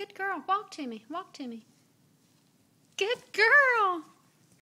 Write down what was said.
Good girl. Walk to me. Walk to me. Good girl.